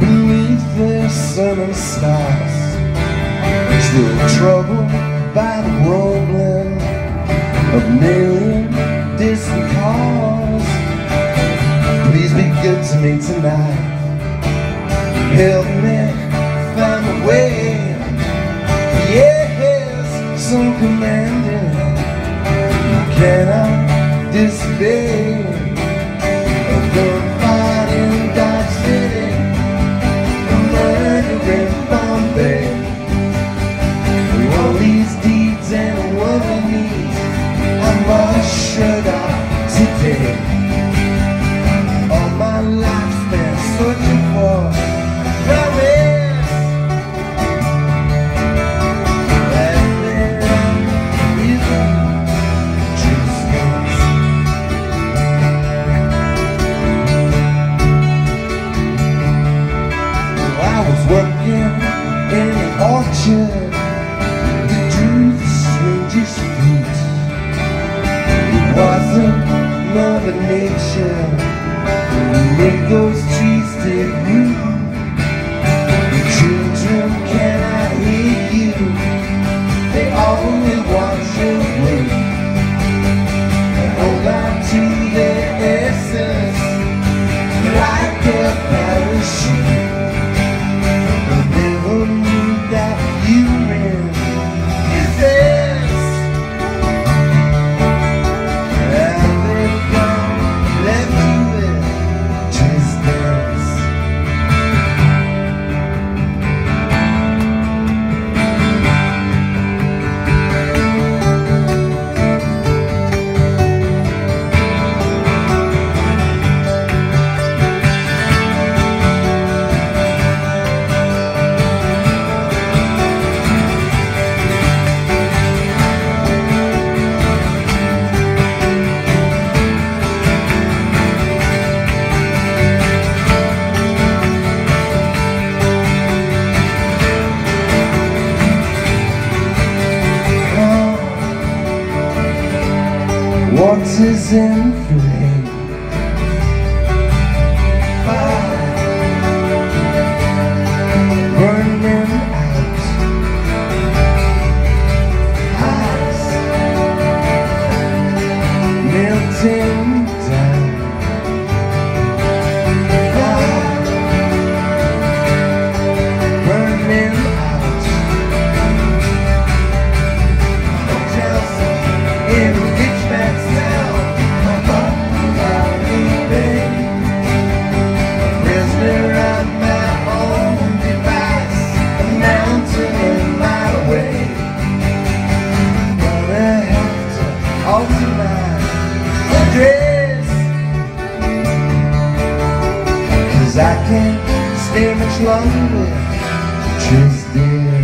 beneath their summer stars. Still troubled by the rumbling of million distant cars Please be good to me tonight. Help me find a way. Yes, some commanding. Can I disobey? Yeah. Mother Nature Make a This is infinite. damn much lonely Just damn